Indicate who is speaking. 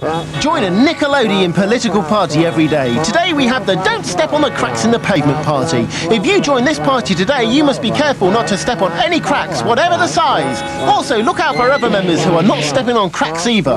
Speaker 1: Join a Nickelodeon political party every day. Today we have the Don't Step on the Cracks in the Pavement party. If you join this party today, you must be careful not to step on any cracks, whatever the size. Also, look out for other members who are not stepping on cracks either.